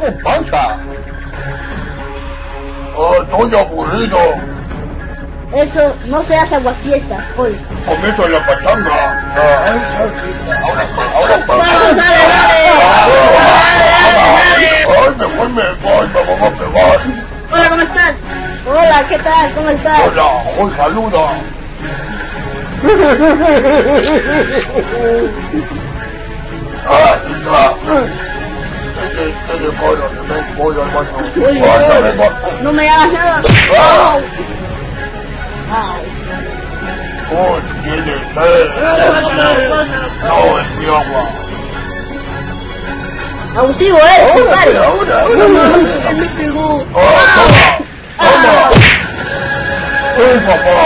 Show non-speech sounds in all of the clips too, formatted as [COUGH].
con panza. Oh, estoy aburrido. Eso no se hace aguafiestas, hoy. Comienzo en la pachanga. Ah, ay, ¿sabes? Ahora, ahora, Vamos, dale, dale. Ay, mejor me voy, me voy a pegar. Hola, ¿cómo estás? Hola, ¿qué tal? ¿Cómo estás? Hola, hoy saluda. [LAUGHS] Ah, hija. ¿Qué te decoro? Me voy al baño. Oye, Ay, ya oye. vengo. No me hagas nada. Ah. Au. Oh, tiene sed. No, es mi agua. Abusivo, eh. Ahora, Vale. ahora, ahora. Él me pegó. Ah, toma, toma. ¡Uy, papá!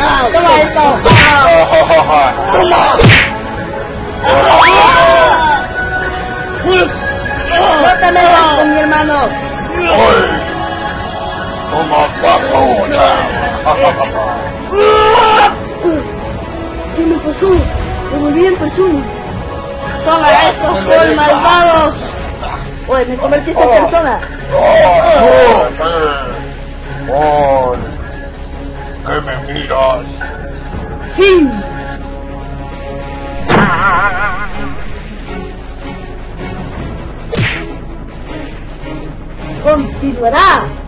Au, Toma esto. Au. Ah, hermano. ¿Qué me pasó? Me volví en persona. Toma esto, por malvado. Oye, me convertiste en persona. ¡Oh! ¿Qué me miras? Fin. Continuará.